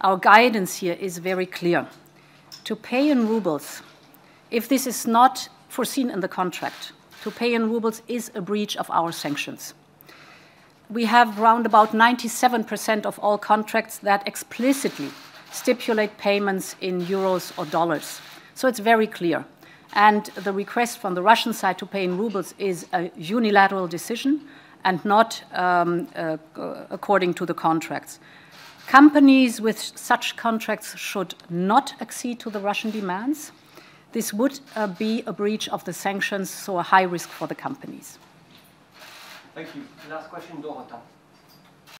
our guidance here is very clear. To pay in rubles, if this is not foreseen in the contract, to pay in rubles is a breach of our sanctions. We have around about 97% of all contracts that explicitly stipulate payments in euros or dollars. So it's very clear. And the request from the Russian side to pay in rubles is a unilateral decision and not um, uh, according to the contracts. Companies with such contracts should not accede to the Russian demands. This would uh, be a breach of the sanctions, so a high risk for the companies. Thank you. Last question, Dorota.